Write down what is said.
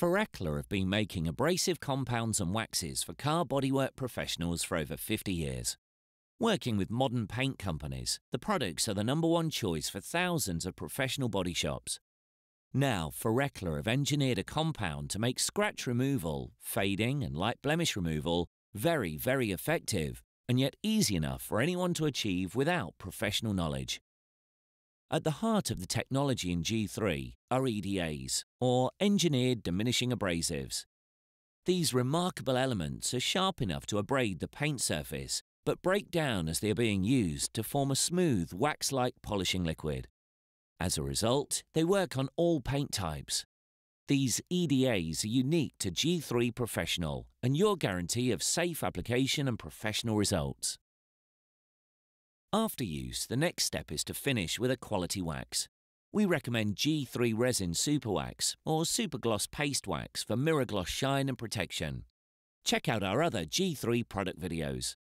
Farecla have been making abrasive compounds and waxes for car bodywork professionals for over 50 years. Working with modern paint companies, the products are the number one choice for thousands of professional body shops. Now, Farecla have engineered a compound to make scratch removal, fading, and light blemish removal very, very effective and yet easy enough for anyone to achieve without professional knowledge. At the heart of the technology in G3 are EDAs, or Engineered Diminishing Abrasives. These remarkable elements are sharp enough to abrade the paint surface, but break down as they are being used to form a smooth, wax-like polishing liquid. As a result, they work on all paint types. These EDAs are unique to G3 Professional and your guarantee of safe application and professional results. After use, the next step is to finish with a quality wax. We recommend G3 Resin Super Wax or Super Gloss Paste Wax for mirror gloss shine and protection. Check out our other G3 product videos.